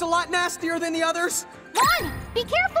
looks a lot nastier than the others. Ron, be careful!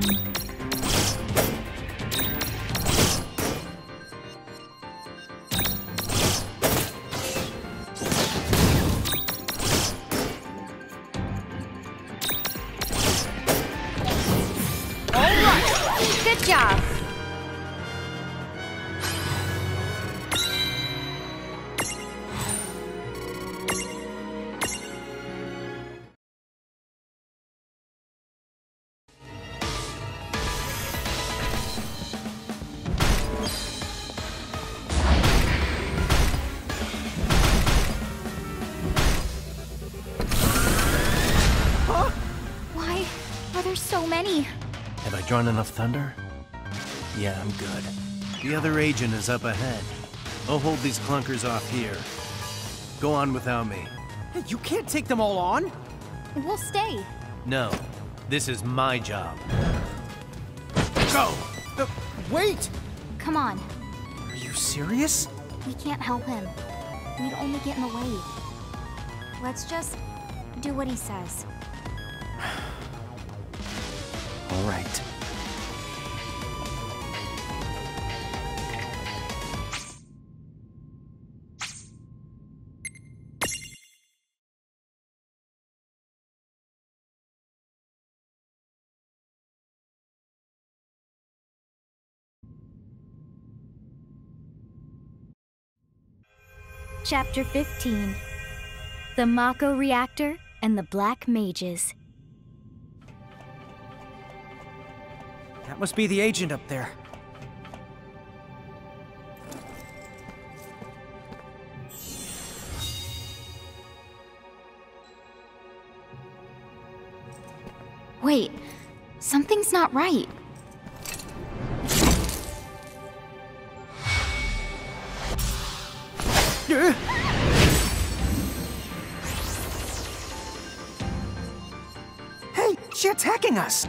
Good drawn enough thunder? Yeah, I'm good. The other agent is up ahead. I'll hold these clunkers off here. Go on without me. You can't take them all on. We'll stay. No, this is my job. Go! Uh, wait! Come on. Are you serious? We can't help him. We'd only get in the way. Let's just do what he says. All right. Chapter 15 The Mako Reactor and the Black Mages. That must be the agent up there. Wait, something's not right. She attacking us!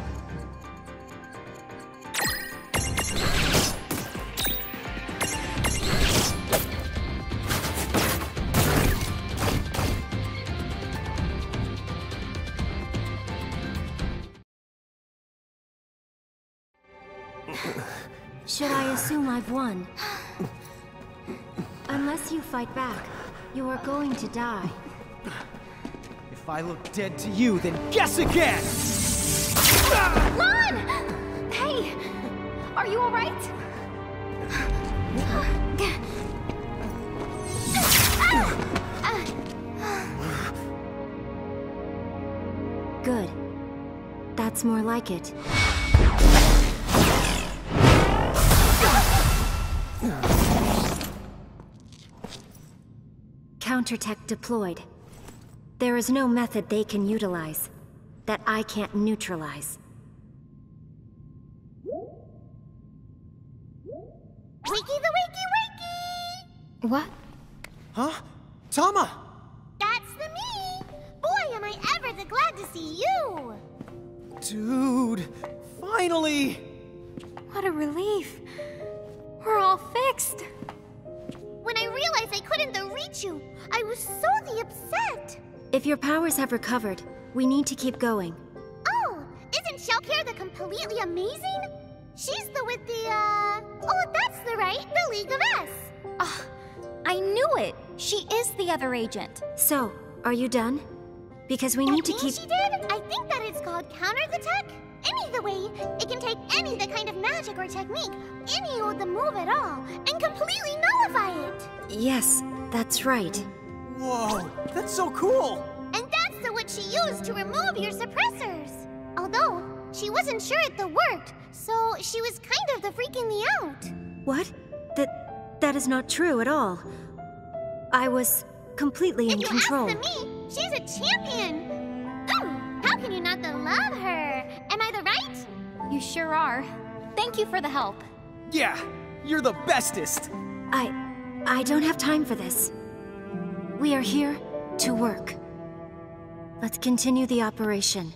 Should I assume I've won? Unless you fight back, you are going to die. If I look dead to you, then guess again! Lann! Hey! Are you alright? Good. That's more like it. Countertech deployed. There is no method they can utilize that I can't neutralize. Wakey the wakey wakey! What? Huh? Tama! That's the me! Boy, am I ever the glad to see you! Dude, finally! What a relief. We're all fixed. When I realized I couldn't the reach you, I was so the upset! If your powers have recovered, we need to keep going. Oh, isn't Shelke the completely amazing? She's the with the, uh... Oh, that's the right, the League of S. Oh, I knew it! She is the other agent. So, are you done? Because we need to That keep. thing she did? I think that it's called counter the tech. Any the way, it can take any the kind of magic or technique, any of the move at all, and completely nullify it. Yes, that's right. Whoa, that's so cool! She used to remove your suppressors. Although, she wasn't sure it the worked, so she was kind of the freaking me out. What? That. that is not true at all. I was completely in control. if you control. ask the me, she's a champion. Ooh, how can you not the love her? Am I the right? You sure are. Thank you for the help. Yeah, you're the bestest! I. I don't have time for this. We are here to work. Let's continue the operation.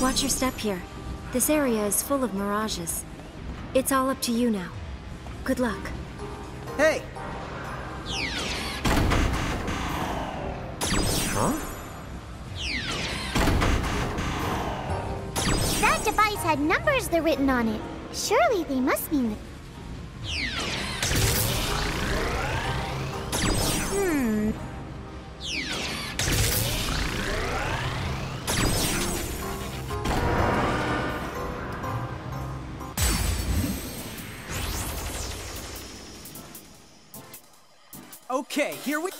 Watch your step here. This area is full of mirages. It's all up to you now. Good luck. Hey! Huh? That device had numbers that written on it. Surely they must mean the... Hmm. Okay, here we...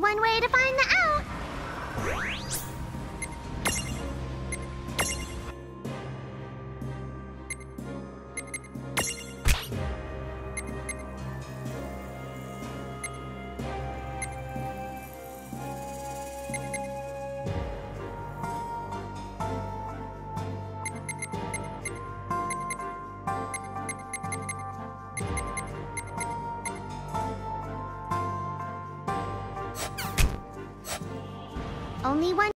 One way to find the out.